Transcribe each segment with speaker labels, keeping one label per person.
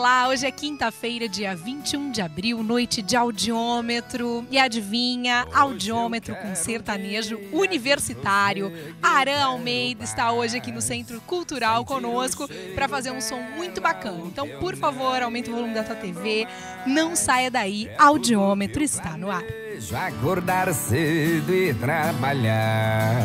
Speaker 1: Olá, hoje é quinta-feira, dia 21 de abril, noite de audiômetro. E adivinha, audiômetro com sertanejo universitário. Arã Almeida está hoje aqui no Centro Cultural conosco para fazer um som muito bacana. Então, por favor, aumente o volume da tua TV, não saia daí, audiômetro está no ar.
Speaker 2: Acordar cedo e trabalhar.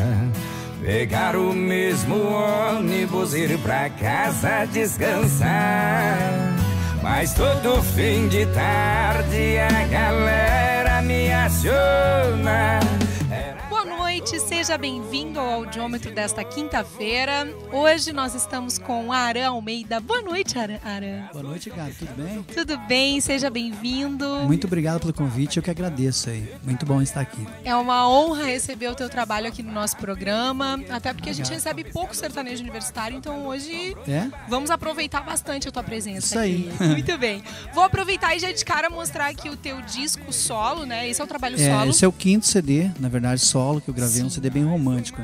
Speaker 2: Pegar o mesmo ônibus, ir pra casa descansar. Mas todo fim de tarde a galera me aciona
Speaker 1: noite, seja bem-vindo ao audiômetro desta quinta-feira. Hoje nós estamos com Arã Almeida. Boa noite, Arã.
Speaker 3: Boa noite, Gabi. Tudo bem?
Speaker 1: Tudo bem, seja bem-vindo.
Speaker 3: Muito obrigado pelo convite, eu que agradeço aí. Muito bom estar aqui.
Speaker 1: É uma honra receber o teu trabalho aqui no nosso programa, até porque a gente recebe pouco sertanejo universitário, então hoje é? vamos aproveitar bastante a tua presença
Speaker 3: Isso
Speaker 1: aqui.
Speaker 3: aí.
Speaker 1: Muito bem. Vou aproveitar e já de cara mostrar aqui o teu disco solo, né? Esse é o trabalho
Speaker 3: é,
Speaker 1: solo.
Speaker 3: Esse é o quinto CD, na verdade, solo que eu gravei um CD bem romântico.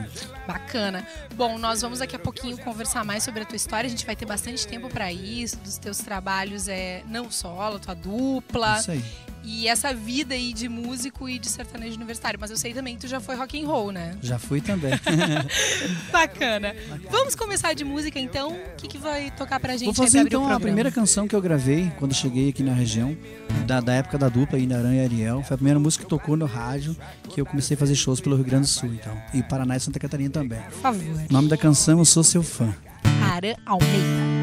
Speaker 1: Bacana. Bom, nós vamos daqui a pouquinho conversar mais sobre a tua história. A gente vai ter bastante tempo para isso, dos teus trabalhos é não solo, tua dupla.
Speaker 3: Isso aí
Speaker 1: e essa vida aí de músico e de sertanejo universitário. Mas eu sei também que tu já foi rock and roll, né?
Speaker 3: Já fui também.
Speaker 1: Bacana. Vamos começar de música então. O que, que vai tocar pra gente?
Speaker 3: Vou fazer então a primeira canção que eu gravei quando cheguei aqui na região, da, da época da dupla aí, Aranha e Ariel. Foi a primeira música que tocou no rádio, que eu comecei a fazer shows pelo Rio Grande do Sul, então. E Paraná e Santa Catarina também.
Speaker 1: Por favor.
Speaker 3: O nome da canção Eu Sou Seu Fã.
Speaker 1: Aran Almeida.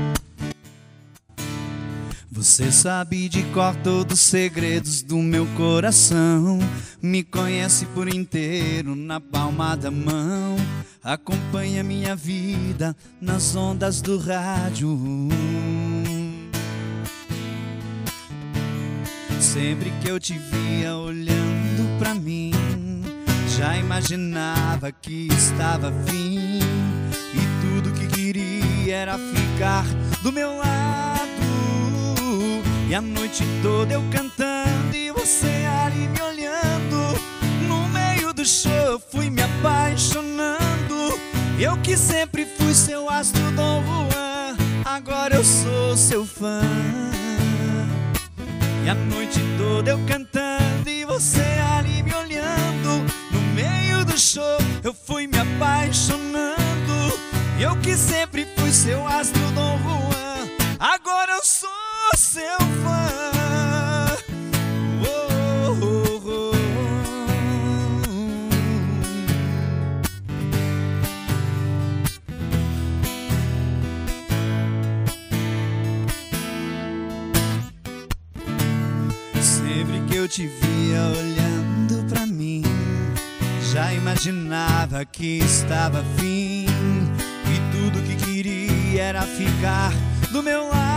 Speaker 3: Você sabe de cor todos os segredos do meu coração. Me conhece por inteiro na palma da mão. Acompanha minha vida nas ondas do rádio. Sempre que eu te via olhando pra mim, já imaginava que estava fim. E tudo que queria era ficar do meu lado. E a noite toda eu cantando e você ali me olhando. No meio do show fui me apaixonando. Eu que sempre fui seu astro Dom Juan, agora eu sou seu fã. E a noite toda eu cantando e você ali me olhando. No meio do show eu fui me apaixonando. Eu que sempre fui seu astro Dom Juan, agora eu sou seu fã. Oh, oh, oh. Sempre que eu te via olhando pra mim, já imaginava que estava fim. E tudo que queria era ficar do meu lado.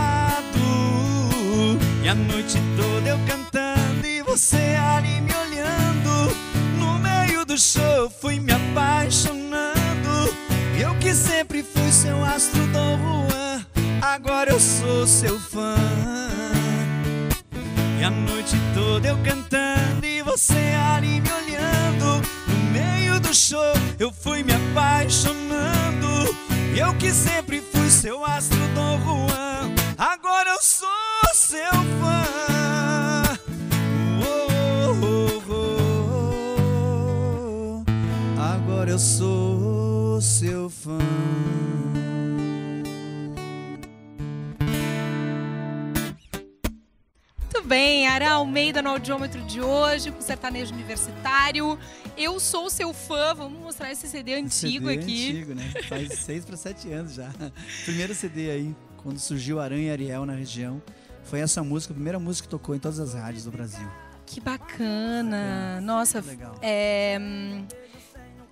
Speaker 3: E a noite toda eu cantando e você ali me olhando. No meio do show fui me apaixonando. Eu que sempre fui seu astro Dom Juan, agora eu sou seu fã. E a noite toda eu cantando e você ali me olhando. No meio do show eu fui me apaixonando. Eu que sempre fui seu astro Dom Juan, seu fã. Oh, oh, oh. Agora eu sou seu fã.
Speaker 1: Muito bem, Ara Almeida no audiômetro de hoje, com sertanejo universitário. Eu sou seu fã, vamos mostrar esse CD antigo
Speaker 3: CD
Speaker 1: aqui.
Speaker 3: antigo, né? Faz seis para sete anos já. Primeiro CD aí, quando surgiu Aranha e Ariel na região. Foi essa música, a primeira música que tocou em todas as rádios do Brasil.
Speaker 1: Que bacana! É, Nossa,
Speaker 3: legal.
Speaker 1: É...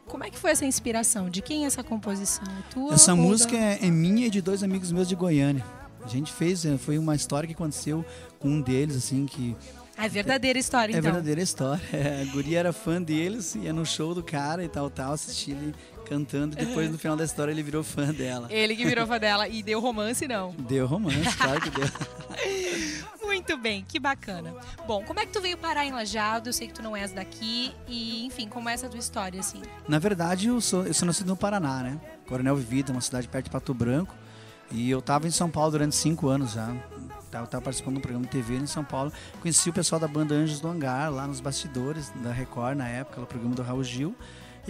Speaker 1: Como é que foi essa inspiração? De quem é essa composição? É tua?
Speaker 3: Essa música da... é, minha e de dois amigos meus de Goiânia. A gente fez, é, foi uma história que aconteceu com um deles, assim, que.
Speaker 1: É verdadeira história,
Speaker 3: é
Speaker 1: então.
Speaker 3: É verdadeira história. A guria era fã deles, ia no show do cara e tal, tal, assistia ele cantando. Depois, no final da história, ele virou fã dela.
Speaker 1: Ele que virou fã dela. E deu romance, não?
Speaker 3: Deu romance, claro que deu.
Speaker 1: Muito bem, que bacana. Bom, como é que tu veio parar em Lajado? Eu sei que tu não és daqui. E, enfim, como é essa tua história, assim?
Speaker 3: Na verdade, eu sou, eu sou nascido no Paraná, né? Coronel Vivida, uma cidade perto de Pato Branco. E eu estava em São Paulo durante cinco anos já. Eu estava participando de um programa de TV em São Paulo. Conheci o pessoal da banda Anjos do Hangar, lá nos bastidores da Record, na época, o programa do Raul Gil.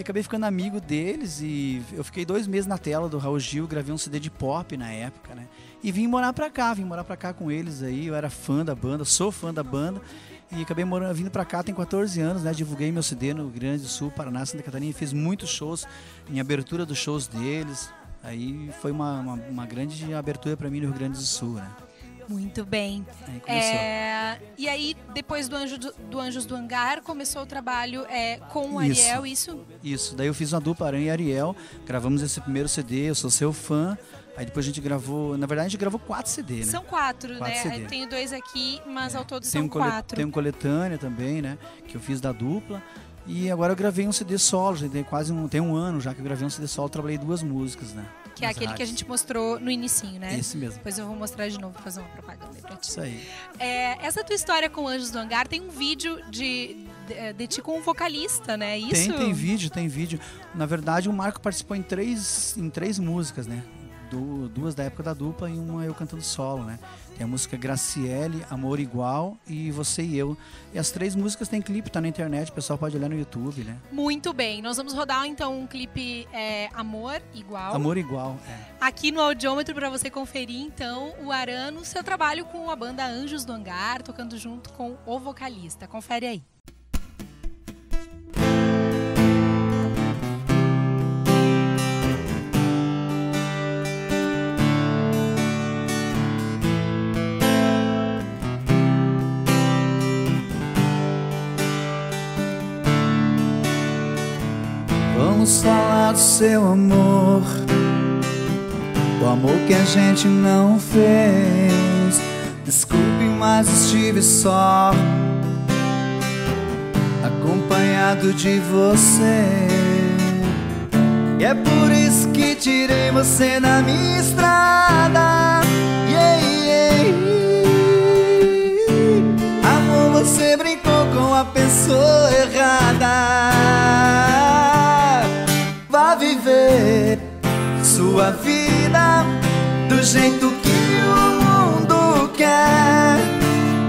Speaker 3: E acabei ficando amigo deles e eu fiquei dois meses na tela do Raul Gil, gravei um CD de pop na época, né? E vim morar pra cá, vim morar pra cá com eles aí. Eu era fã da banda, sou fã da banda. E acabei morando, vindo pra cá tem 14 anos, né? Divulguei meu CD no Rio Grande do Sul, Paraná, Santa Catarina. Fiz muitos shows, em abertura dos shows deles. Aí foi uma, uma, uma grande abertura para mim no Rio Grande do Sul, né?
Speaker 1: Muito bem.
Speaker 3: Aí
Speaker 1: É, e aí, depois do, Anjo do, do Anjos do Hangar, começou o trabalho é, com o. Ariel, isso?
Speaker 3: Isso, daí eu fiz uma dupla Aranha e Ariel, gravamos esse primeiro CD, eu sou seu fã. Aí depois a gente gravou, na verdade a gente gravou quatro CD, né?
Speaker 1: São quatro,
Speaker 3: Quatro
Speaker 1: né?
Speaker 3: CD.
Speaker 1: Eu tenho dois aqui, mas ao todo
Speaker 3: tem
Speaker 1: são
Speaker 3: um
Speaker 1: quatro.
Speaker 3: Tem um coletânea também, né? Que eu fiz da dupla. E agora eu gravei um CD solo, já tem quase um, tem um ano já que eu gravei um CD solo, trabalhei duas músicas, né?
Speaker 1: Que é aquele que a gente mostrou no inicinho, né?
Speaker 3: Esse mesmo.
Speaker 1: Depois eu vou mostrar de novo, fazer uma propaganda aí pra ti.
Speaker 3: Isso aí.
Speaker 1: É, essa tua história com Anjos do Hangar tem um vídeo de, de, de ti com um vocalista, né? Isso?
Speaker 3: Tem, tem vídeo, tem vídeo. Na verdade, o Marco participou em três, em três músicas, né? Du- duas da época da dupla e uma eu cantando solo, né? Tem a música Graciele, Amor Igual e Você e Eu. E as três músicas tem clipe, tá na internet, o pessoal pode olhar no YouTube, né?
Speaker 1: Muito bem. Nós vamos rodar então um clipe é, Amor Igual.
Speaker 3: Amor Igual, é.
Speaker 1: Aqui no audiômetro para você conferir então o Aran no seu trabalho com a banda Anjos do Hangar, tocando junto com o vocalista. Confere aí.
Speaker 3: Vamos falar do seu amor, o amor que a gente não fez. Desculpe, mas estive só, acompanhado de você. E é por isso que tirei você da minha estrada. Yeah, yeah. Amor, você brincou com a pessoa errada. Viver sua vida do jeito que o mundo quer.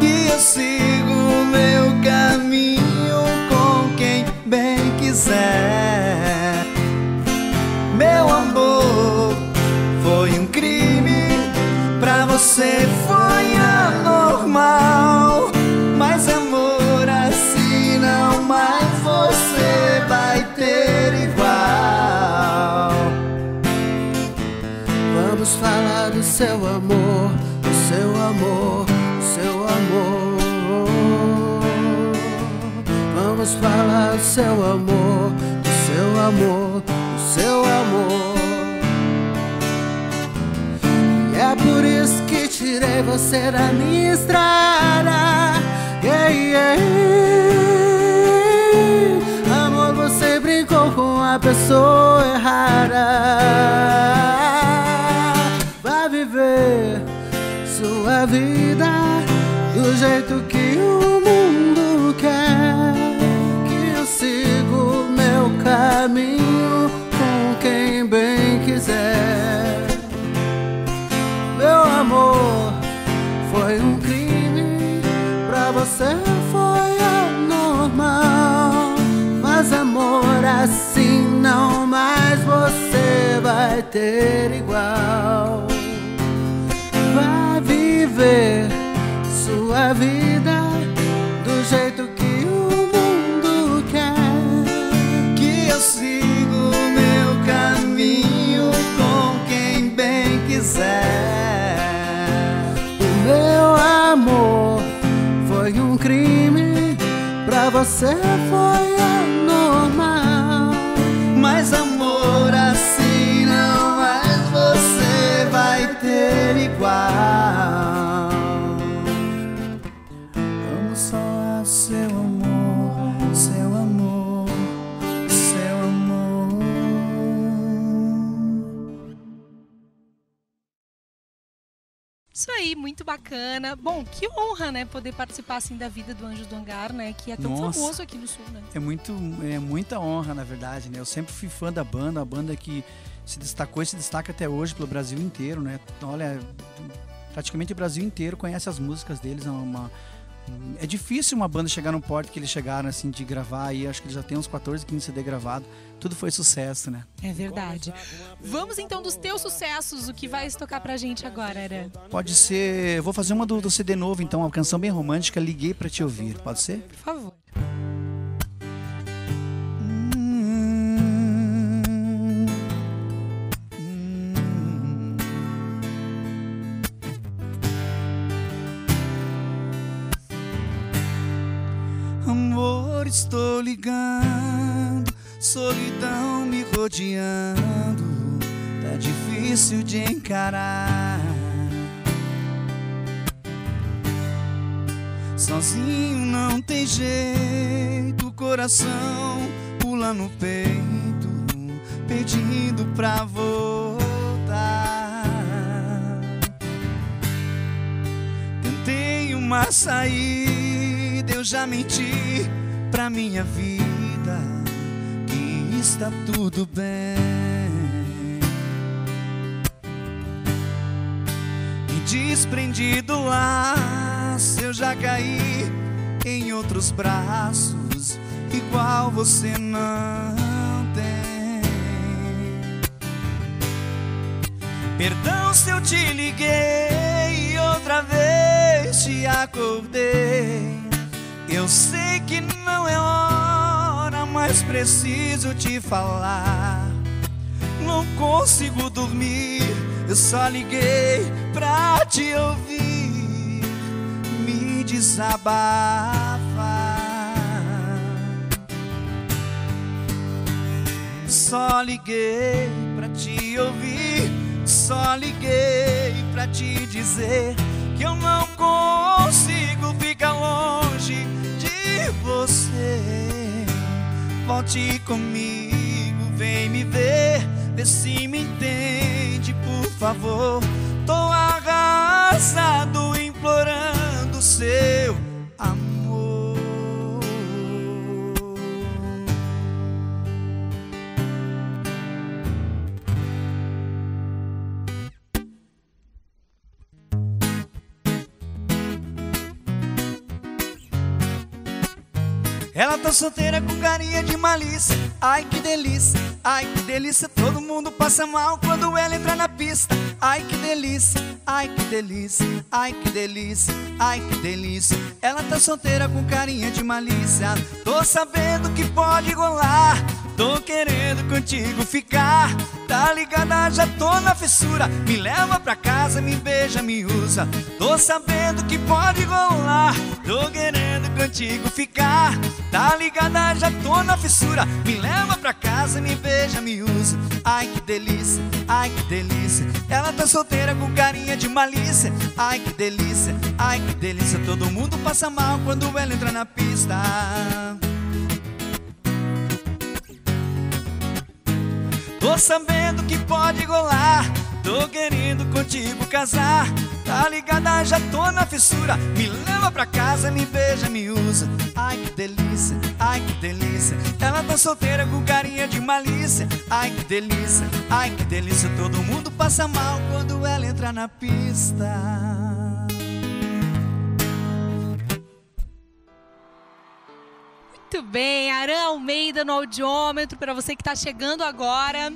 Speaker 3: E eu sigo meu caminho com quem bem quiser. Meu amor, foi um crime. Pra você foi anormal.
Speaker 4: Seu amor, do seu amor, do seu amor. Vamos falar do seu amor, do seu amor, do seu amor. E é por isso que tirei você da minha estrada. Yeah, yeah. Amor, você brincou com a pessoa igual. Vai viver sua vida do jeito que o mundo quer.
Speaker 3: Que eu sigo meu caminho com quem bem quiser.
Speaker 4: O meu amor foi um crime, pra você foi
Speaker 1: Isso aí, muito bacana. Bom, que honra, né, poder participar assim da vida do Anjos do Hangar, né, que é tão
Speaker 3: Nossa.
Speaker 1: famoso aqui no Sul, né?
Speaker 3: É muito, é muita honra, na verdade, né? Eu sempre fui fã da banda, a banda que se destacou e se destaca até hoje pelo Brasil inteiro, né? Olha, praticamente o Brasil inteiro conhece as músicas deles. É uma, é difícil uma banda chegar no porto que eles chegaram, assim, de gravar aí. Acho que eles já tem uns 14, 15 CD gravado. Tudo foi sucesso, né?
Speaker 1: É verdade. Vamos então dos teus sucessos, o que vai tocar pra gente agora, Aran?
Speaker 3: Pode ser. Vou fazer uma do, do CD novo, então, uma canção bem romântica, Liguei pra Te Ouvir. Pode ser?
Speaker 1: Por favor.
Speaker 3: Ligando, solidão me rodeando, tá difícil de encarar. Sozinho não tem jeito, o coração pula no peito, pedindo pra voltar. Tentei uma saída, eu já menti pra minha vida que está tudo bem. Me desprendi do laço, eu já caí em outros braços, igual você não tem. Perdão se eu te liguei e outra vez te acordei. Eu sei que não é hora, mas preciso te falar. Não consigo dormir, eu só liguei pra te ouvir. Me desabafa. Só liguei pra te ouvir. Só liguei pra te dizer que eu não consigo ficar longe você. Volte comigo, vem me ver, vê se me entende, por favor. Tô arrasado, implorando seu Ela tá solteira com carinha de malícia. Ai que delícia, ai que delícia. Todo mundo passa mal quando ela entra na pista. Ai que delícia, ai que delícia, ai que delícia, ai que delícia. Ela tá solteira com carinha de malícia. Tô sabendo que pode rolar. Tô querendo contigo ficar. Tá ligada, já tô na fissura. Me leva pra casa, me beija, me usa. Tô sabendo que pode rolar. Tô querendo contigo ficar. Tá ligada, já tô na fissura. Me leva pra casa, me beija, me usa. Ai que delícia, ai que delícia. Ela tá solteira com carinha de malícia. Ai que delícia, ai que delícia. Todo mundo passa mal quando ela entra na pista. Tô sabendo que pode rolar. Tô querendo contigo casar. Tá ligada, já tô na fissura. Me leva pra casa, me beija, me usa. Ai que delícia, ai que delícia. Ela tá solteira com carinha de malícia. Ai que delícia, ai que delícia. Todo mundo passa mal quando ela entra na pista.
Speaker 1: Muito bem, Aran Almeida no audiômetro, para você que está chegando agora.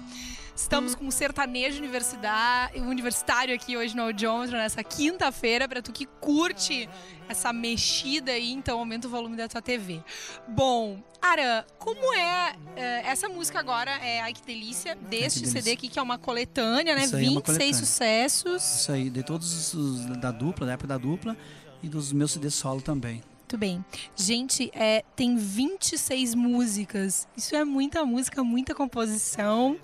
Speaker 1: Estamos com um sertanejo universitário aqui hoje no audiômetro, nessa quinta-feira, para tu que curte essa mexida aí, então aumenta o volume da tua TV. Bom, Aran, como é, é, essa música agora é Ai Que Delícia, deste
Speaker 3: delícia.
Speaker 1: CD aqui, que é uma coletânea, né?
Speaker 3: Isso aí é uma
Speaker 1: 26
Speaker 3: coletânea.
Speaker 1: sucessos.
Speaker 3: Isso aí, de todos os da dupla, da época da dupla, e dos meus CD solo também.
Speaker 1: Muito bem. Gente, é, tem 26 músicas. Isso é muita música, muita composição.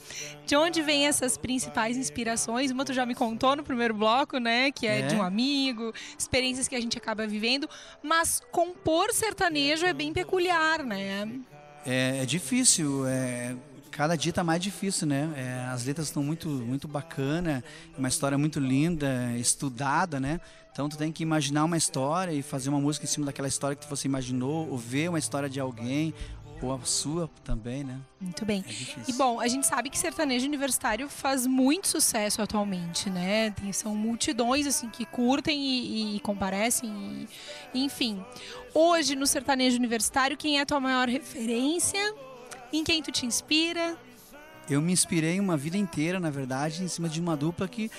Speaker 1: De onde vêm essas principais inspirações? Uma tu já me contou no primeiro bloco, né? Que é,
Speaker 3: É.
Speaker 1: de um amigo, experiências que a gente acaba vivendo. Mas compor sertanejo é bem peculiar, né?
Speaker 3: É, é difícil, é, cada dia tá mais difícil, né? É, as letras estão muito, muito bacana, uma história muito linda, estudada, né? Então tu tem que imaginar uma história e fazer uma música em cima daquela história que você imaginou, ou ver uma história de alguém, ou a sua também, né?
Speaker 1: Muito bem.
Speaker 3: É.
Speaker 1: E bom, a gente sabe que sertanejo universitário faz muito sucesso atualmente, né? Tem- são multidões assim que curtem e, e comparecem, e- enfim. Hoje no sertanejo universitário, quem é a tua maior referência? Em quem tu te inspira?
Speaker 3: Eu me inspirei uma vida inteira, na verdade, em cima de uma dupla que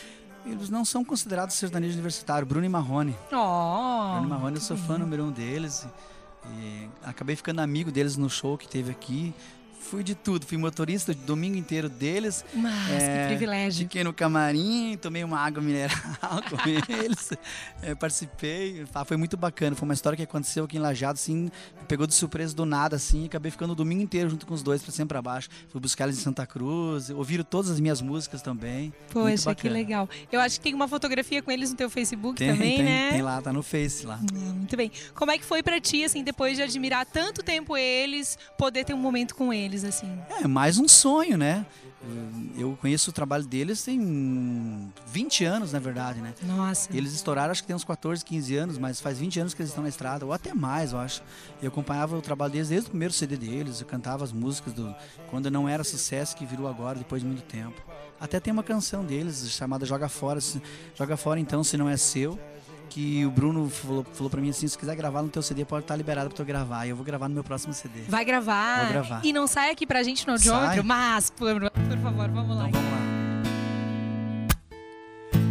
Speaker 3: eles não são considerados sertanejo universitário, Bruno e Marrone.
Speaker 1: Ó.
Speaker 3: Bruno e Marrone, eu sou fã número um deles. E acabei ficando amigo deles no show que teve aqui. Fui de tudo, fui motorista o domingo inteiro deles.
Speaker 1: Mas
Speaker 3: É,
Speaker 1: que privilégio.
Speaker 3: Fiquei no camarim, tomei uma água mineral com eles, é, participei. Ah, Foi muito bacana. Foi uma história que aconteceu aqui em Lajado, assim, pegou de surpresa do nada, assim. Acabei ficando o domingo inteiro junto com os dois, pra cima pra baixo. Fui buscar eles em Santa Cruz, ouviram todas as minhas músicas também.
Speaker 1: Poxa, que
Speaker 3: bacana.
Speaker 1: legal. Eu acho que tem uma fotografia com eles no teu Facebook
Speaker 3: Tem,
Speaker 1: também,
Speaker 3: tem,
Speaker 1: né?
Speaker 3: tem lá, tá no Face lá.
Speaker 1: Ah, Muito bem. Como é que foi pra ti, assim, depois de admirar tanto tempo eles, poder ter um momento com eles, assim?
Speaker 3: É mais um sonho, né? Eu conheço o trabalho deles tem 20 anos, na verdade, né?
Speaker 1: Nossa.
Speaker 3: Eles estouraram, acho que tem uns 14, 15 anos, mas faz 20 anos que eles estão na estrada, ou até mais, eu acho. Eu acompanhava o trabalho deles desde o primeiro CD deles, eu cantava as músicas do quando não era sucesso que virou agora, depois de muito tempo. Até tem uma canção deles chamada Joga Fora, Joga Fora então, se não é seu, que o Bruno falou, falou pra mim assim, se quiser gravar no teu CD, pode estar liberado pra tu gravar, e eu vou gravar no meu próximo CD.
Speaker 1: Vai gravar.
Speaker 3: Vou gravar.
Speaker 1: E não sai aqui pra gente no audiômetro, mas, por, por favor, vamos lá.
Speaker 3: Então vamos lá.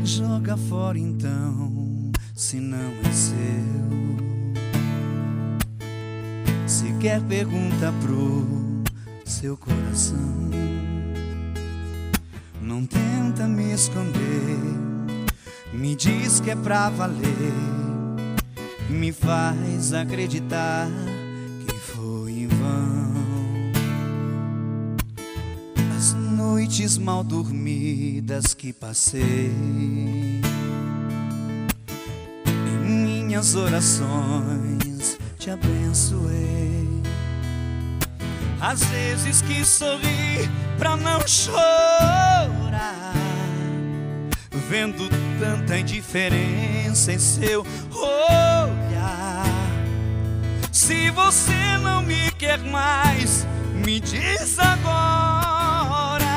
Speaker 3: Joga fora então, se não é seu. Sequer pergunta pro seu coração. Não tenta me esconder, me diz que é pra valer. Me faz acreditar que foi em vão. As noites mal dormidas que passei Em minhas orações te abençoei Às vezes que sorri pra não chorar Vendo tanta indiferença em seu olhar se você não me quer mais, me diz agora.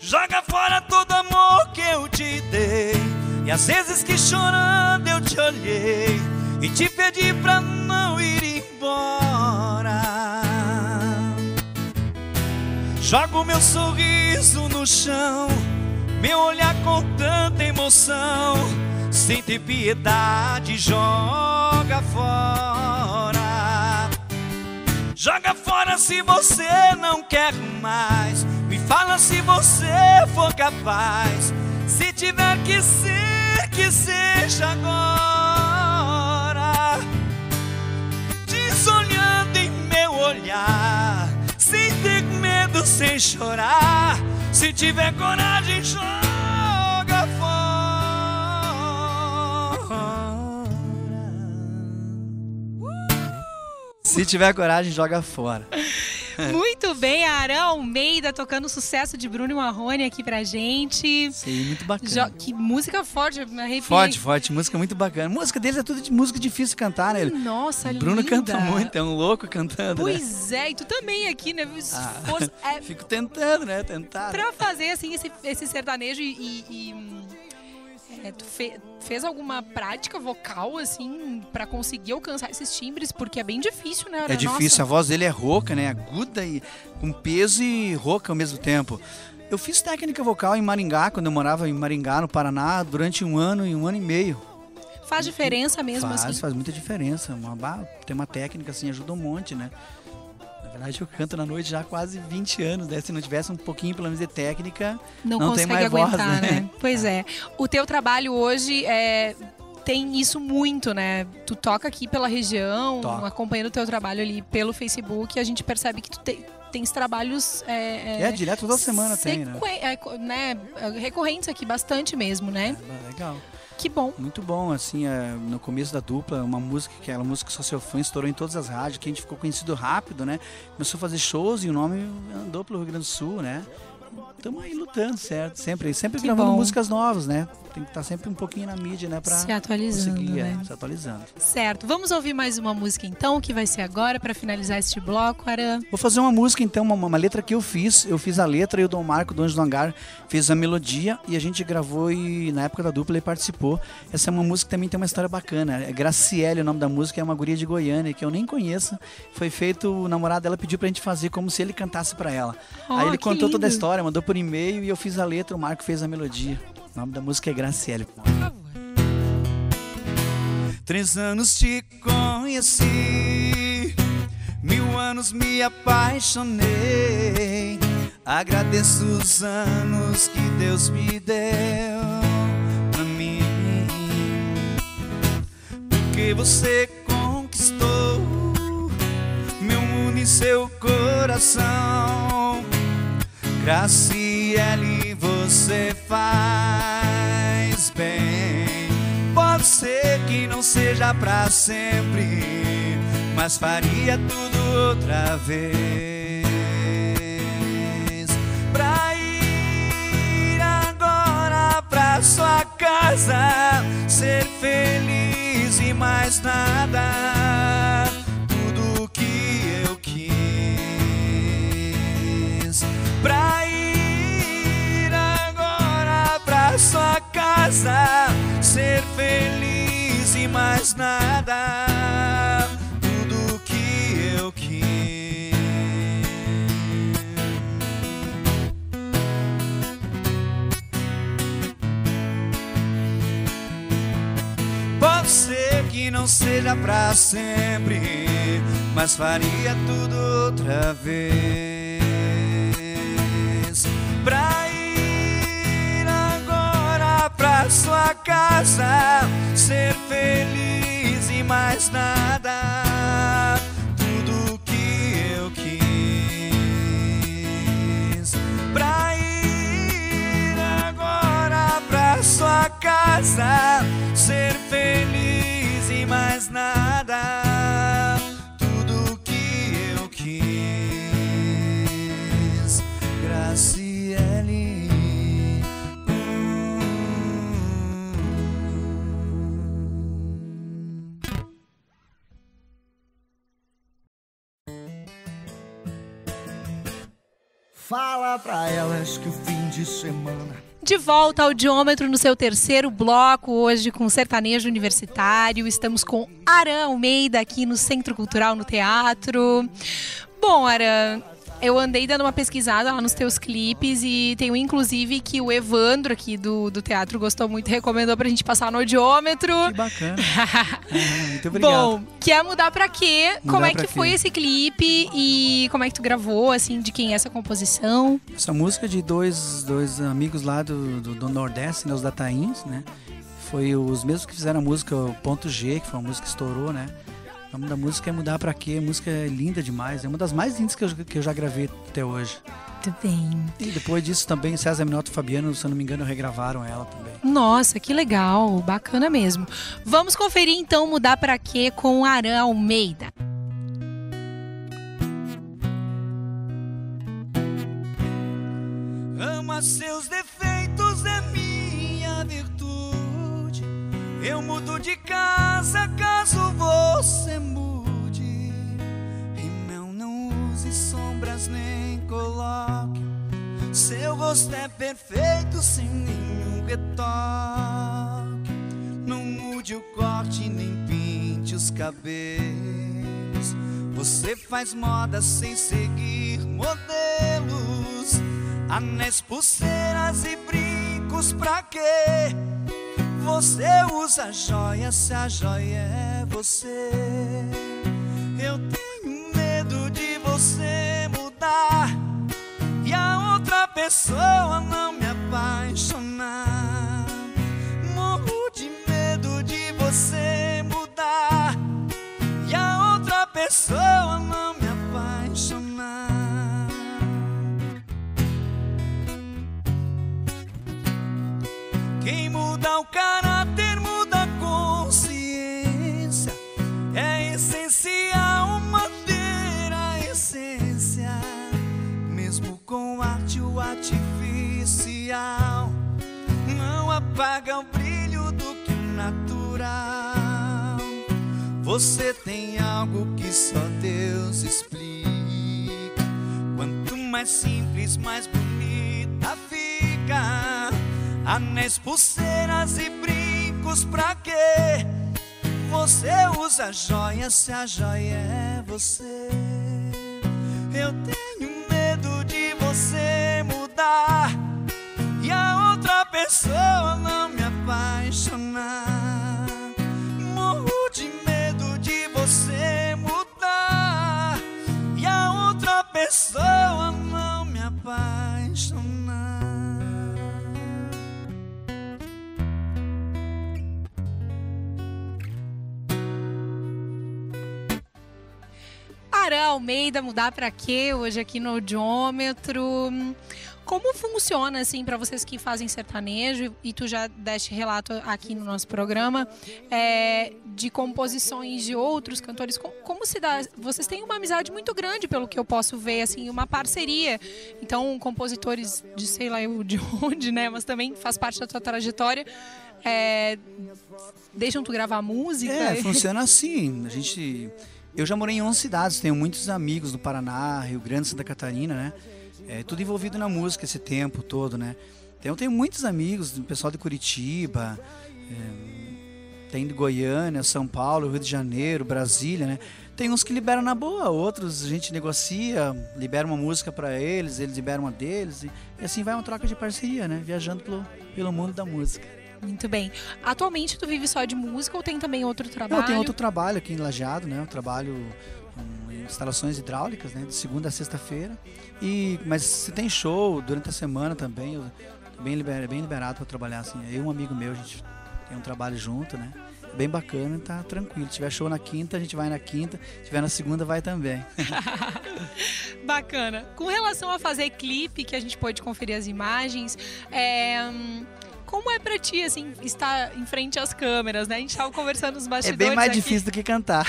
Speaker 3: Joga fora todo amor que eu te dei. E às vezes que chorando eu te olhei e te pedi pra não ir embora. Jogo meu sorriso no chão, meu olhar com tanta emoção, sem ter piedade, joga fora. Joga fora se você não quer mais. Me fala se você for capaz. Se tiver que ser, que seja agora. Diz olhando em meu olhar, sem ter medo, sem chorar. Se tiver coragem, joga fora. Se tiver coragem, joga fora.
Speaker 1: Muito bem, Arão Almeida tocando o sucesso de Bruno e Marrone aqui pra gente.
Speaker 3: Sim, muito bacana.
Speaker 1: Jo- que música forte, me arrepiei.
Speaker 3: Forte, forte, música muito bacana. Música deles é tudo de música difícil de cantar, né?
Speaker 1: Nossa,
Speaker 3: Bruno
Speaker 1: linda.
Speaker 3: canta muito, é um louco cantando, né?
Speaker 1: Pois é, e tu também aqui, né?
Speaker 3: Ah.
Speaker 1: É,
Speaker 3: Fico tentando, né? Tentar.
Speaker 1: pra fazer assim esse, esse sertanejo e, e- e, hum, é, tu fe- fez alguma prática vocal assim pra conseguir alcançar esses timbres porque é bem difícil né
Speaker 3: É
Speaker 1: Ara?
Speaker 3: difícil, a
Speaker 1: Nossa.
Speaker 3: voz dele é rouca, né? Aguda e com peso e rouca ao mesmo tempo. Eu fiz técnica vocal em Maringá, quando eu morava em Maringá, no Paraná, durante um ano e um ano e meio.
Speaker 1: faz diferença mesmo
Speaker 3: faz,
Speaker 1: assim
Speaker 3: faz muita diferença. Uma, tem uma técnica assim, ajuda um monte, né? Na verdade, eu canto na noite já há quase 20 anos, né? Se não tivesse um pouquinho, pelo menos, de técnica,
Speaker 1: não,
Speaker 3: não
Speaker 1: consegue
Speaker 3: mais voz,
Speaker 1: aguentar
Speaker 3: né?
Speaker 1: né? pois é o teu trabalho hoje é tem isso muito, né? Tu toca aqui pela região,
Speaker 3: Toco.
Speaker 1: acompanhando o teu trabalho ali pelo Facebook, a gente percebe que tu te, tens trabalhos é,
Speaker 3: é, direto toda semana tem, né?
Speaker 1: é, né? Recorrentes aqui, bastante mesmo, né?
Speaker 3: Ah, Legal.
Speaker 1: Que bom.
Speaker 3: Muito bom, assim, é, no começo da dupla, uma música, que aquela música Só Seu Fã estourou em todas as rádios, que a gente ficou conhecido rápido, né? Começou a fazer shows e o nome andou pelo Rio Grande do Sul, né?
Speaker 4: Estamos aí lutando, certo? Sempre, sempre
Speaker 1: Que
Speaker 4: gravando
Speaker 1: bom.
Speaker 4: músicas novas, né? Tem que estar sempre um pouquinho na mídia, né? Pra
Speaker 1: Se atualizando,
Speaker 4: conseguir,
Speaker 1: né?
Speaker 4: é, se atualizando.
Speaker 1: Certo. Vamos ouvir mais uma música então, que vai ser agora para finalizar este bloco, Aran.
Speaker 4: Vou fazer uma música, então, uma, uma letra que eu fiz. Eu fiz a letra e o Dom Marco, do Anjo do Hangar, fez a melodia e a gente gravou e na época da dupla ele participou. Essa é uma música que também tem uma história bacana. É Graciele, o nome da música, é uma guria de Goiânia, que eu nem conheço. Foi feito, o namorado dela pediu pra gente fazer como se ele cantasse pra ela.
Speaker 1: Oh,
Speaker 4: Aí ele
Speaker 1: que
Speaker 4: contou toda a
Speaker 1: lindo.
Speaker 4: História, mandou por e-mail e eu fiz a letra, o Marco fez a melodia. O nome da música é Graciele.
Speaker 3: Três anos te conheci, mil anos me apaixonei. Agradeço os anos que Deus me deu pra mim, porque você conquistou meu mundo em seu coração. Graciele, você faz bem. Pode ser que não seja pra sempre, mas faria tudo outra vez. Pra ir agora pra sua casa, ser feliz e mais nada. Ser feliz e mais nada. Tudo que eu quis. Pode ser que não seja pra sempre, mas faria tudo outra vez. Pra pra sua casa, ser feliz e mais nada. Tudo que eu quis. Pra ir agora pra sua casa, ser feliz e mais nada.
Speaker 4: Fala pra elas que o fim de semana
Speaker 1: De volta ao Diômetro no seu terceiro bloco, hoje com sertanejo universitário. Estamos com Aran Almeida aqui no Centro Cultural, no Teatro. Bom, Aran, eu andei dando uma pesquisada lá nos teus clipes e tenho inclusive que o Evandro aqui do, do teatro gostou muito e recomendou pra gente passar no Diômetro.
Speaker 4: Que bacana. Ah, muito obrigado.
Speaker 1: Bom, quer mudar pra quê?
Speaker 4: Mudar
Speaker 1: como é que
Speaker 4: quê?
Speaker 1: foi esse clipe e como é que tu gravou, assim, de quem é essa composição?
Speaker 4: Essa música é de dois, dois amigos lá do, do, do Nordeste, né, os Datains, né? Foi os mesmos que fizeram a música o Ponto G, que foi uma música que estourou, né? O nome da música é Mudar Pra Quê? A música é linda demais, é uma das mais lindas que eu, que eu já gravei até hoje.
Speaker 1: Muito bem.
Speaker 4: E depois disso também César Minotto e Fabiano, se eu não me engano, regravaram ela também.
Speaker 1: Nossa, que legal, bacana mesmo. Vamos conferir então mudar pra quê com Aran Almeida.
Speaker 3: Ama seus defeitos Eu mudo de casa caso você mude. Não, não use sombras nem coloque. Seu rosto é perfeito sem nenhum retoque. Não mude o corte nem pinte os cabelos. Você faz moda sem seguir modelos. Anéis, pulseiras e brincos pra quê? Você usa joia se a joia é você. Eu tenho medo de você mudar e a outra pessoa não me apaixonar. Morro de medo de você mudar e a outra pessoa não Muda o caráter, muda a consciência. É essencial manter a essência, mesmo com arte o artificial. Não apaga o brilho do que natural. Você tem algo que só Deus explica. Quanto mais simples, mais bonita fica Anéis, pulseiras e brincos, pra quê? Você usa joias se a joia é você. Eu tenho medo de você mudar e a outra pessoa não me apaixonar.
Speaker 1: Arã Almeida mudar para quê hoje aqui no Audiômetro? Como funciona, assim, para vocês que fazem sertanejo, e tu já deste relato aqui no nosso programa, é, de composições de outros cantores, como, como, se dá? Vocês têm uma amizade muito grande, pelo que eu posso ver, assim, uma parceria. Então, compositores de sei lá de onde, né, mas também faz parte da tua trajetória. É, deixam tu gravar música?
Speaker 4: É, funciona assim. A gente. Eu já morei em 11 cidades, tenho muitos amigos no Paraná, Rio Grande, Santa Catarina, né? É, tudo envolvido na música esse tempo todo, né? Então eu tenho muitos amigos, do pessoal de Curitiba, é, tem de Goiânia, São Paulo, Rio de Janeiro, Brasília, né? Tem uns que liberam na boa, outros a gente negocia, libera uma música para eles, eles liberam uma deles, e, e, assim vai uma troca de parceria, né? Viajando pelo, pelo mundo da música.
Speaker 1: Muito bem. Atualmente tu vive só de música ou tem também outro trabalho?
Speaker 4: Eu tenho outro trabalho aqui em Lajeado, né? Eu trabalho em instalações hidráulicas, né? De segunda a sexta-feira. E mas se tem show durante a semana também, eu tô bem liberado, bem liberado para trabalhar assim. Eu e um amigo meu, a gente tem um trabalho junto, né? Bem bacana, tá tranquilo. Se tiver show na quinta, a gente vai na quinta. Se tiver na segunda, vai também.
Speaker 1: Bacana. Com relação a fazer clipe, que a gente pode conferir as imagens, é, como é pra ti, assim, estar em frente às câmeras, né? A gente tava conversando nos bastidores.
Speaker 4: É bem mais
Speaker 1: aqui.
Speaker 4: difícil do que cantar.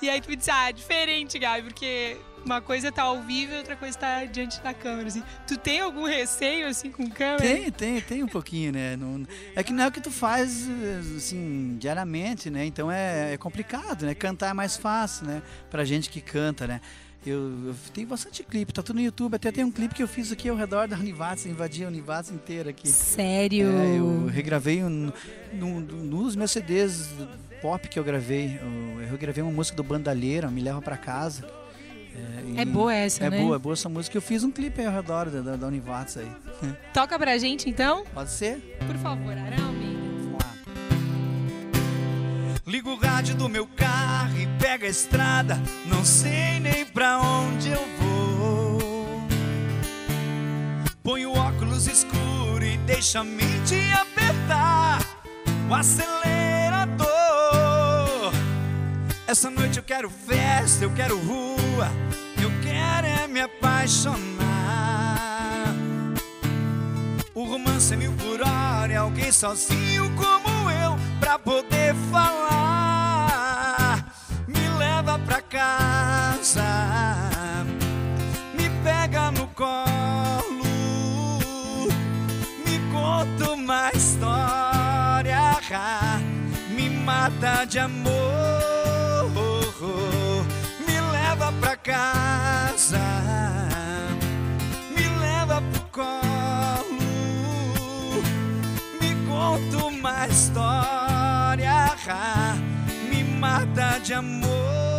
Speaker 1: e aí tu me disse, ah, é diferente, Gabi, porque uma coisa é estar ao vivo e outra coisa estar diante da câmera, assim. Tu tem algum receio, assim, com câmera?
Speaker 4: Tem, tem, tem um pouquinho, né? Não, é que não é o que tu faz, assim, diariamente, né? Então é, é complicado, né? Cantar é mais fácil, né? Pra gente que canta, né? Eu, eu, tenho bastante clipe, tá tudo no YouTube. Até tem um clipe que eu fiz aqui ao redor da Univates, invadi a Univates inteira aqui.
Speaker 1: Sério?
Speaker 4: É, eu regravei um, no, nos meus CDs pop que eu gravei. Eu, eu gravei uma música do Bandalheira, Me Leva Pra Casa.
Speaker 1: É, é boa essa,
Speaker 4: é
Speaker 1: né?
Speaker 4: É boa, é boa essa música. Eu fiz um clipe aí ao redor da, da, da Univates aí.
Speaker 1: Toca pra gente então?
Speaker 4: Pode ser?
Speaker 1: Por favor, Arão.
Speaker 3: Ligo o rádio do meu carro pego a estrada, não sei nem pra onde eu vou. Ponho óculos escuros e deixa a mente apertar o acelerador. Essa noite eu quero festa, eu quero rua, eu quero é me apaixonar. O romance é mil por hora, é alguém sozinho como eu pra poder falar. Me pega no colo, me conta uma história, me mata de amor. Me leva pra casa, me leva pro colo, me conta uma história, me mata de amor.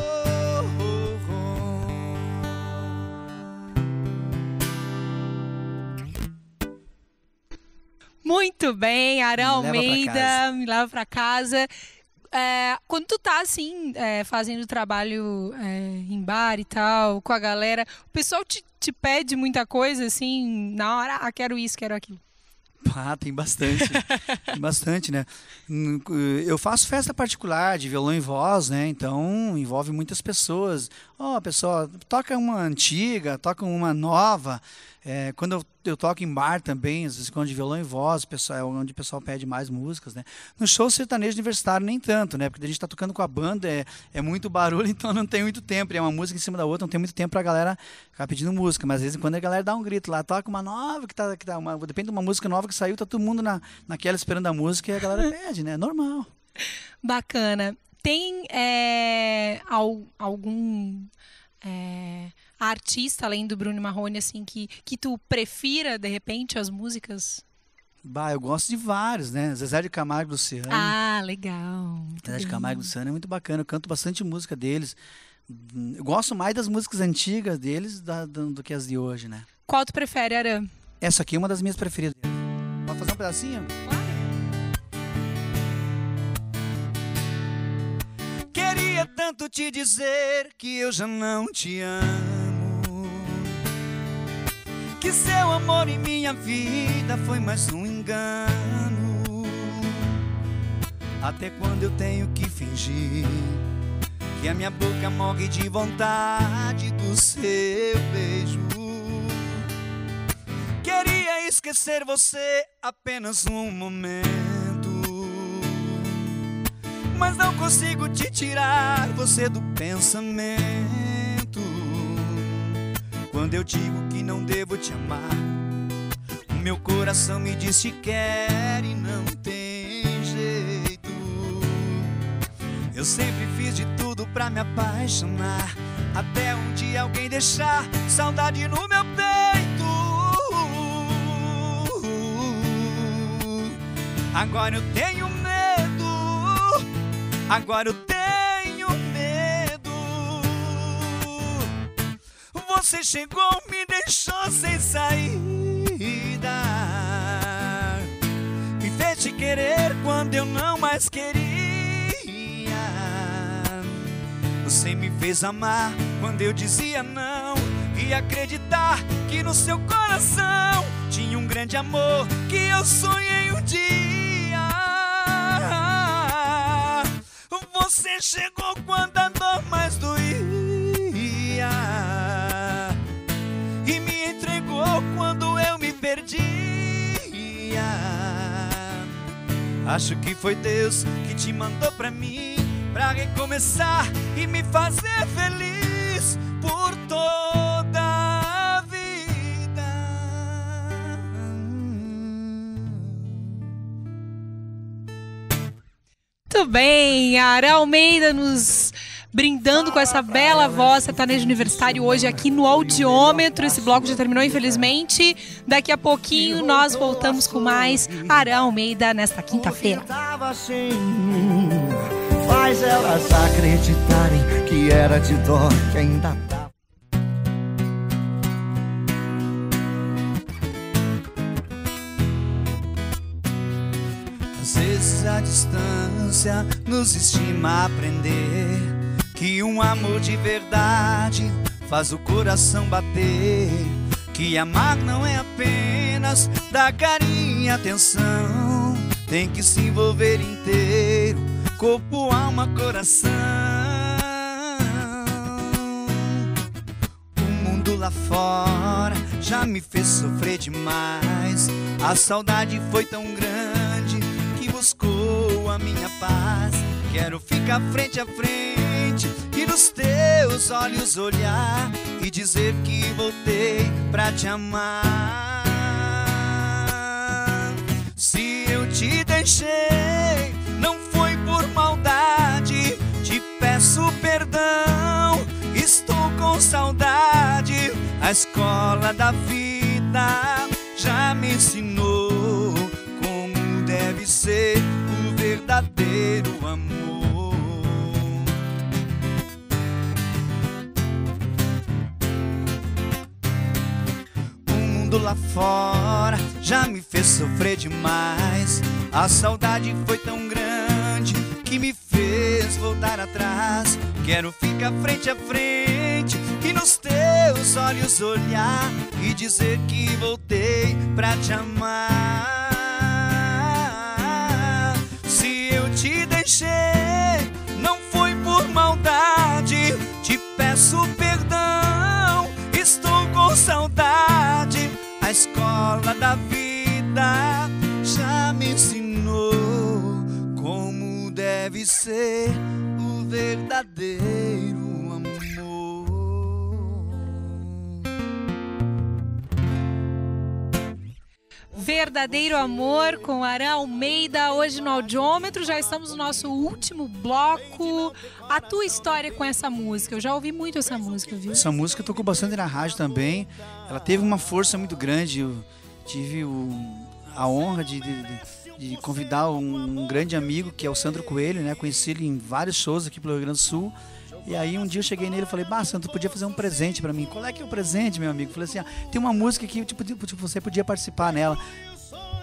Speaker 1: Muito bem, Arão
Speaker 4: Me
Speaker 1: Almeida, me leva pra casa. É, quando tu tá assim, é, fazendo trabalho é, em bar e tal, com a galera, o pessoal te, te pede muita coisa assim, na hora, ah, quero isso, quero aquilo.
Speaker 4: Ah, tem bastante. tem bastante, né? Eu faço festa particular de violão e voz, né? Então envolve muitas pessoas. Ó, pessoal, toca uma antiga, toca uma nova. É, quando eu, eu toco em bar também, às vezes quando de violão e voz, pessoal, é onde o pessoal pede mais músicas, né? No show sertanejo universitário nem tanto, né? Porque a gente está tocando com a banda, é, é muito barulho, então não tem muito tempo. E é uma música em cima da outra, não tem muito tempo para a galera ficar pedindo música. Mas às vezes quando a galera dá um grito lá, toca uma nova que tá, que tá uma, depende de uma música nova que saiu, tá todo mundo na, naquela esperando a música e a galera pede, né? Normal.
Speaker 1: Bacana. Tem é, al- algum é, artista, além do Bruno Marrone, assim, que, que tu prefira, de repente, as músicas?
Speaker 4: Bah, eu gosto de vários, né? Zezé de Camargo e Luciano.
Speaker 1: Ah, legal. Muito
Speaker 4: Zezé de. Camargo e Luciano é muito bacana. Eu canto bastante música deles. Hum, Eu gosto mais das músicas antigas deles da- do, do que as de hoje, né?
Speaker 1: Qual tu prefere, Aram?
Speaker 4: Essa aqui é uma das minhas preferidas. Pode fazer um pedacinho?
Speaker 3: Queria tanto te dizer que eu já não te amo. Que seu amor em minha vida foi mais um engano. Até quando eu tenho que fingir que a minha boca morre de vontade do seu beijo. Queria esquecer você apenas um momento. Mas não consigo te tirar você do pensamento. Quando eu digo que não devo te amar, o meu coração me diz que quer e não tem jeito. Eu sempre fiz de tudo pra me apaixonar, até um dia alguém deixar saudade no meu peito. Agora eu tenho medo. Agora eu tenho Você chegou, me deixou sem saída. Me fez te querer quando eu não mais queria. Você me fez amar quando eu dizia não. E acreditar que no seu coração tinha um grande amor que eu sonhei um dia. Você chegou quando entregou quando eu me perdia. Acho que foi Deus que te mandou pra mim pra recomeçar e me fazer feliz por toda a vida.
Speaker 1: Muito bem, Ara Almeida nos brindando com essa bela voz sertanejo universitário hoje aqui no Audiômetro. Esse bloco já terminou, infelizmente. Daqui a pouquinho nós voltamos com mais Ara Almeida nesta quinta-feira.
Speaker 5: Faz elas acreditarem que era de dó que ainda tá.
Speaker 3: Às vezes a distância nos estima aprender que um amor de verdade faz o coração bater. Que amar não é apenas dar carinho e atenção, tem que se envolver inteiro, corpo, alma, coração. O mundo lá fora já me fez sofrer demais. A saudade foi tão grande que buscou a minha paz. Quero ficar frente a frente e nos teus olhos olhar e dizer que voltei pra te amar. Se eu te deixei, não foi por maldade. Te peço perdão, estou com saudade. A escola da vida já me ensinou como deve ser verdadeiro amor. O mundo lá fora já me fez sofrer demais. A saudade foi tão grande que me fez voltar atrás. Quero ficar frente a frente e nos teus olhos olhar e dizer que voltei pra te amar. Deixei, não foi por maldade. Te peço perdão, estou com saudade. A escola da vida já me ensinou como deve ser o verdadeiro amor.
Speaker 1: Verdadeiro Amor com Arã Almeida, hoje no Audiômetro. Já estamos no nosso último bloco. A tua história com essa música, eu já ouvi muito essa música, viu?
Speaker 3: Essa música tocou bastante na rádio também. Ela teve uma força muito grande. Eu tive o, a honra de, de, de convidar um, um, grande amigo, que é o Sandro Coelho, né? Conheci ele em vários shows aqui pelo Rio Grande do Sul. E aí um dia eu cheguei nele e falei, bah, Santo, podia fazer um presente para mim. Qual é que é o presente, meu amigo? Eu falei assim, ah, tem uma música que tipo, tipo, você podia participar nela.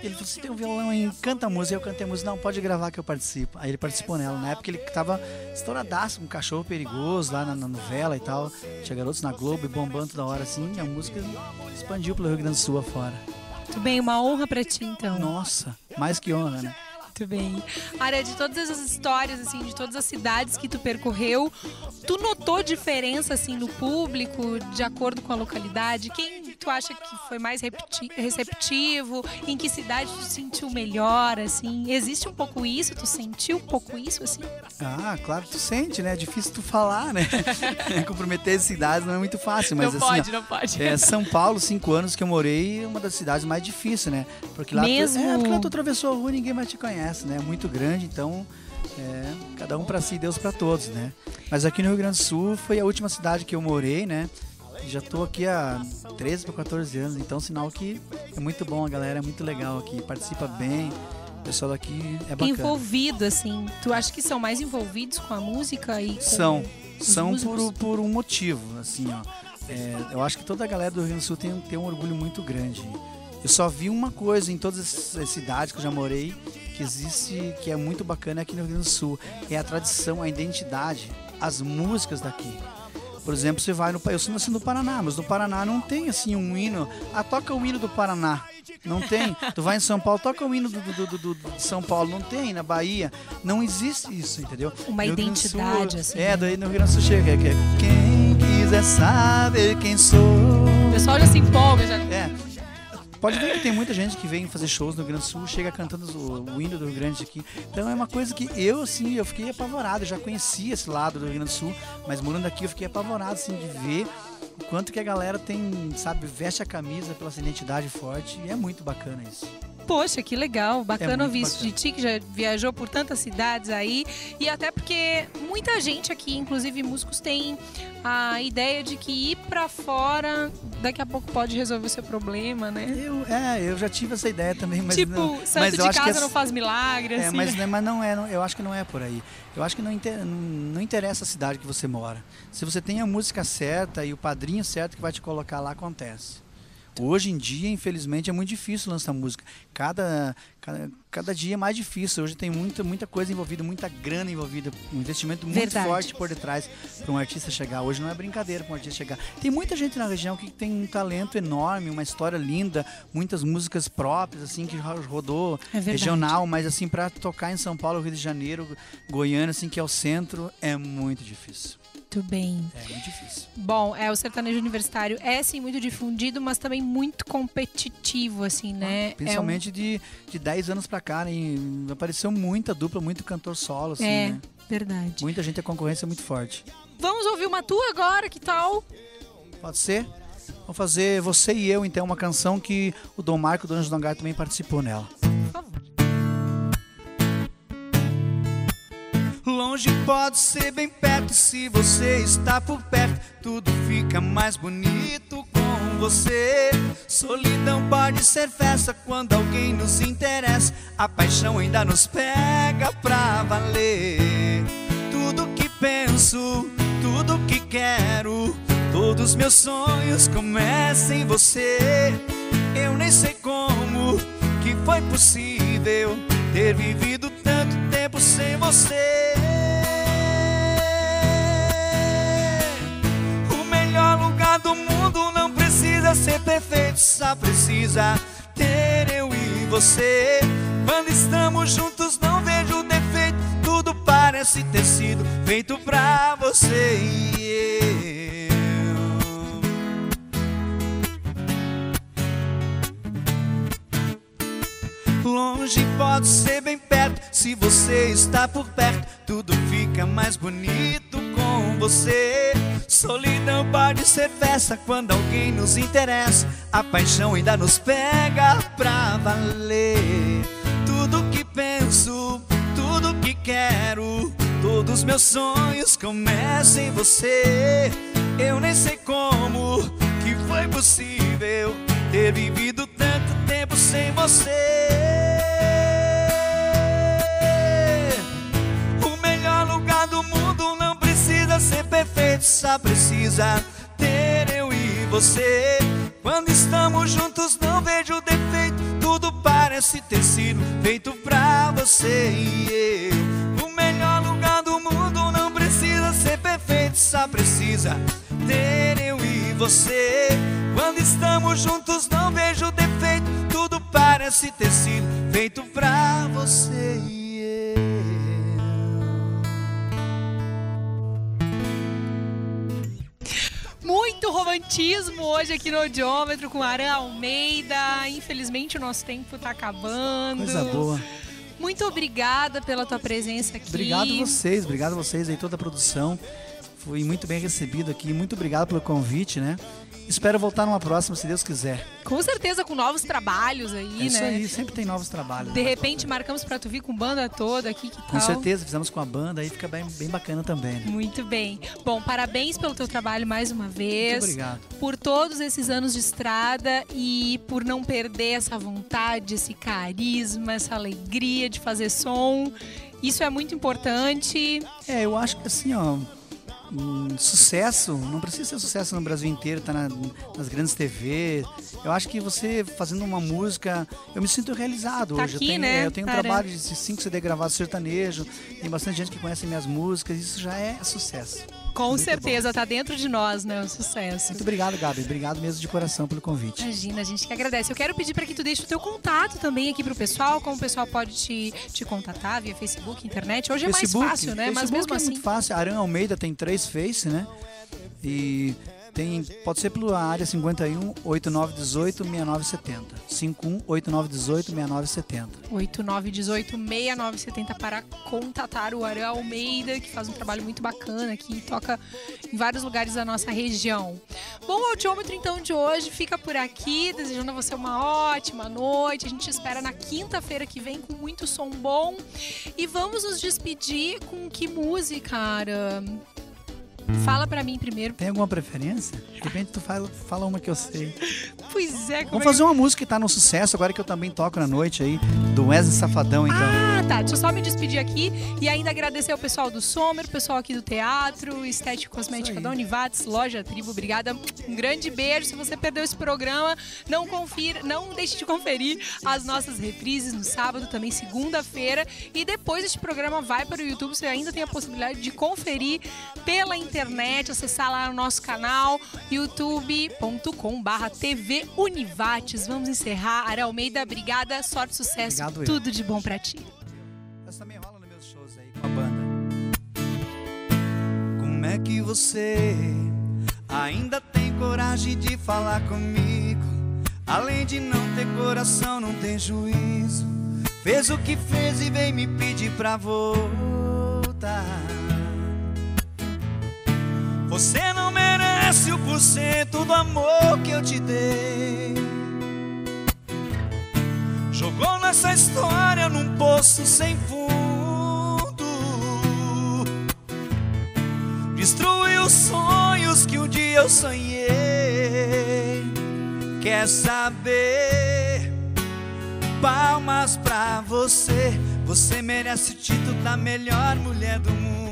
Speaker 3: Ele falou, você tem um violão aí, canta a música. Eu cantei a música, não, pode gravar que eu participo. Aí ele participou nela. Na época ele tava estouradaço, um cachorro perigoso lá na, na novela e tal. Tinha garotos na Globo e bombando toda hora assim. E a música expandiu pelo Rio Grande do Sul afora.
Speaker 1: Muito bem, uma honra para ti então.
Speaker 3: Nossa, mais que honra, né?
Speaker 1: Muito bem. Ara, de todas essas histórias, assim, de todas as cidades que tu percorreu, tu notou diferença, assim, no público, de acordo com a localidade? Quem tu acha que foi mais receptivo? Em que cidade tu sentiu melhor, assim? Existe um pouco isso? Tu sentiu um pouco isso, assim?
Speaker 3: Ah, claro, tu sente, né? É difícil tu falar, né? Comprometer cidades não é muito fácil, mas
Speaker 1: não
Speaker 3: assim...
Speaker 1: Pode, não pode,
Speaker 3: é, São Paulo, cinco anos que eu morei, é uma das cidades mais difíceis, né? Porque lá
Speaker 1: Mesmo?
Speaker 3: Tu, é, porque lá tu atravessou a rua e ninguém mais te conhece, né? É muito grande, então... É, cada um para si, Deus para todos, né? Mas aqui no Rio Grande do Sul foi a última cidade que eu morei, né? Já estou aqui há 13 para 14 anos, então sinal que é muito bom, a galera é muito legal aqui, participa bem. O pessoal daqui é bacana.
Speaker 1: Envolvido, assim. Tu acha que são mais envolvidos com a música e
Speaker 3: São. São por, por um motivo, assim, ó. É, eu acho que toda a galera do Rio Grande do Sul tem, tem um orgulho muito grande. Eu só vi uma coisa em todas as cidades que eu já morei que existe, que é muito bacana aqui no Rio Grande do Sul. É a tradição, a identidade, as músicas daqui. Por exemplo, você vai no. Eu sou nascido no Paraná, mas no Paraná não tem assim um hino. Ah, toca o hino do Paraná. Não tem. Tu vai em São Paulo, toca o hino do, do, do, do de São Paulo. Não tem. Na Bahia. Não existe isso, entendeu?
Speaker 1: Uma
Speaker 3: no
Speaker 1: identidade,
Speaker 3: Sul,
Speaker 1: assim.
Speaker 3: É, daí no Rio Grande do Sul chega. Que é, quem quiser saber quem sou.
Speaker 1: O pessoal já se empolga, já.
Speaker 3: É. Pode ver que tem muita gente que vem fazer shows no Rio Grande do Sul, chega cantando o, hino do Rio Grande aqui. Então é uma coisa que eu, assim, eu fiquei apavorado. Eu já conhecia esse lado do Rio Grande do Sul, mas morando aqui eu fiquei apavorado, assim, de ver o quanto que a galera tem, sabe, veste a camisa pela sua identidade forte. E é muito bacana isso.
Speaker 1: Poxa, que legal, bacana
Speaker 3: É
Speaker 1: ouvir isso de ti, que já viajou por tantas cidades aí. E até porque muita gente aqui, inclusive músicos, tem a ideia de que ir pra fora daqui a pouco pode resolver o seu problema, né?
Speaker 3: Eu, é, eu já tive essa ideia também, mas
Speaker 1: tipo,
Speaker 3: não,
Speaker 1: santo
Speaker 3: mas
Speaker 1: de casa
Speaker 3: que é-
Speaker 1: não faz milagre,
Speaker 3: É,
Speaker 1: assim.
Speaker 3: mas,
Speaker 1: né?
Speaker 3: né, mas não é, não- eu acho que não é por aí. Eu acho que não, inter- não interessa a cidade que você mora. Se você tem a música certa e o padrinho certo que vai te colocar lá, acontece. Hoje em dia, infelizmente, é muito difícil lançar música. Cada, cada, cada dia é mais difícil. Hoje tem muita, muita coisa envolvida, muita grana envolvida, um investimento muito
Speaker 1: Verdade.
Speaker 3: forte por detrás para um artista chegar. Hoje não é brincadeira para um artista chegar. Tem muita gente na região que tem um talento enorme, uma história linda, muitas músicas próprias, assim, que ro- rodou
Speaker 1: É
Speaker 3: regional, mas assim, para tocar em São Paulo, Rio de Janeiro, Goiânia, assim, que é o centro, é muito difícil.
Speaker 1: Muito bem.
Speaker 3: É muito difícil.
Speaker 1: Bom, é, o sertanejo universitário é sim muito difundido, mas também muito competitivo, assim, né?
Speaker 3: Principalmente de, de 10 anos pra cá, né? Apareceu muita dupla, muito cantor solo, assim,
Speaker 1: É, um... é
Speaker 3: né?
Speaker 1: verdade.
Speaker 3: Muita gente, a concorrência é muito forte.
Speaker 1: Vamos ouvir uma tua agora, que tal?
Speaker 3: Pode ser? Vamos fazer Você e Eu, então, uma canção que o Dom Marco, do Anjo do Hangar, também participou nela.
Speaker 1: Por favor.
Speaker 6: Longe pode ser bem perto se você está por perto. Tudo fica mais bonito com você. Solidão pode ser festa quando alguém nos interessa. A paixão ainda nos pega pra valer. Tudo que penso, tudo que quero, todos meus sonhos começam em você. Eu nem sei como que foi possível ter vivido tanto sem você. O melhor lugar do mundo não precisa ser perfeito, só precisa ter eu e você. Quando estamos juntos, não vejo defeito, tudo parece ter sido feito pra você e eu. Longe pode ser bem perto, se você está por perto, tudo fica mais bonito com
Speaker 3: você. Solidão pode ser festa quando alguém nos interessa. A paixão ainda nos pega pra valer. Tudo que penso, tudo que quero, todos meus sonhos começam em você. Eu nem sei como que foi possível ter vivido tanto tempo sem você. O melhor lugar do mundo não precisa ser perfeito, só precisa ter eu e você. Quando estamos juntos, não vejo defeito, tudo parece ter sido feito pra você e eu. O melhor lugar do mundo não precisa ser perfeito, só precisa ter eu e você. Quando estamos juntos, não vejo defeito, tudo parece ter sido feito pra você e eu.
Speaker 1: Muito romantismo hoje aqui no Audiômetro com Aran Almeida. Infelizmente o nosso tempo tá acabando.
Speaker 4: Coisa boa.
Speaker 1: Muito obrigada pela tua presença aqui.
Speaker 4: Obrigado vocês, obrigado vocês aí, toda a produção. Fui muito bem recebido aqui, muito obrigado pelo convite, né? Espero voltar numa próxima, se Deus quiser.
Speaker 1: Com certeza com novos trabalhos aí,
Speaker 4: É isso
Speaker 1: né?
Speaker 4: aí, sempre tem novos trabalhos.
Speaker 1: De
Speaker 4: né?
Speaker 1: repente marcamos pra tu vir com banda toda aqui, que tal?
Speaker 4: Com certeza, fizemos com a banda, aí fica bem, bem bacana também. Né?
Speaker 1: Muito bem. Bom, parabéns pelo teu trabalho mais uma vez.
Speaker 4: Muito obrigado.
Speaker 1: Por todos esses anos de estrada e por não perder essa vontade, esse carisma, essa alegria de fazer som. Isso é muito importante.
Speaker 4: É, eu acho que assim, ó, hum, sucesso, não precisa ser sucesso no Brasil inteiro, tá na- nas grandes TV. Eu acho que você fazendo uma música, eu me sinto realizado
Speaker 1: Tá
Speaker 4: hoje.
Speaker 1: aqui,
Speaker 4: eu tenho,
Speaker 1: né,
Speaker 4: é, eu tenho um trabalho de 5 CD gravados sertanejo, tem bastante gente que conhece minhas músicas, isso já é sucesso.
Speaker 1: Com
Speaker 4: Muito
Speaker 1: certeza, tá dentro de nós, né? O sucesso.
Speaker 4: Muito obrigado, Gabi. Obrigado mesmo de coração pelo convite.
Speaker 1: Imagina, a gente que agradece. Eu quero pedir para que tu deixe o teu contato também aqui pro pessoal, como o pessoal pode te, te contatar via Facebook, internet. Hoje é mais fácil, né? Mas
Speaker 4: Facebook
Speaker 1: mesmo
Speaker 4: é
Speaker 1: assim.
Speaker 4: muito fácil. Aran Almeida tem três Face, né? E tem, pode ser pela área 51 8918 6970. 51 8918 6970.
Speaker 1: 8918-6970 para contatar o Aran Almeida, que faz um trabalho muito bacana aqui e toca em vários lugares da nossa região. Bom, o audiômetro então de hoje fica por aqui, desejando a você uma ótima noite. A gente espera na quinta-feira que vem com muito som bom. E vamos nos despedir com que música, Aran? Fala pra mim primeiro.
Speaker 4: Tem alguma preferência? De repente tu fala, fala uma que eu sei.
Speaker 1: Pois é, como
Speaker 4: Vamos
Speaker 1: é
Speaker 4: fazer uma música que tá no sucesso, agora que eu também toco na noite aí, do Wesley Safadão, então.
Speaker 1: Ah, tá. Deixa eu só me despedir aqui e ainda agradecer ao pessoal do Sommer, o pessoal aqui do teatro, Estética Cosmética
Speaker 4: Isso aí.
Speaker 1: da Univates, Loja Tribo. Obrigada. Um grande beijo. Se você perdeu esse programa, não confira, não deixe de conferir as nossas reprises no sábado, também segunda-feira. E depois este programa vai para o YouTube. Você ainda tem a possibilidade de conferir pela internet, acessar lá no nosso canal, youtube.com/barra TV Univates. Vamos encerrar. Ara Almeida, obrigada. Sorte, sucesso.
Speaker 4: Obrigado, eu.
Speaker 1: tudo de bom pra ti.
Speaker 4: Essa também rola nos meus shows aí com a banda.
Speaker 3: Como é que você ainda tem coragem de falar comigo? Além de não ter coração, não tem juízo. Fez o que fez e veio me pedir pra voltar. Você não merece o porcento do amor que eu te dei. Jogou nossa história num poço sem fundo. Destruiu os sonhos que um dia eu sonhei. Quer saber? Palmas pra você. Você merece o título da melhor mulher do mundo.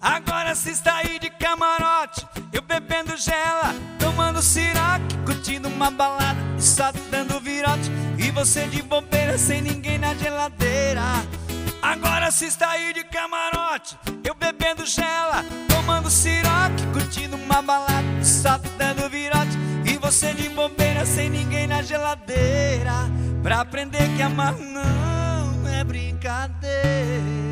Speaker 3: Agora se está aí de camarote, eu bebendo gela, tomando siroque, curtindo uma balada e só dando virote. E você de bobeira sem ninguém na geladeira. Agora se está aí de camarote, eu bebendo gela, tomando siroque, curtindo uma balada e só dando virote. E você de bobeira sem ninguém na geladeira. Pra aprender que amar não é brincadeira.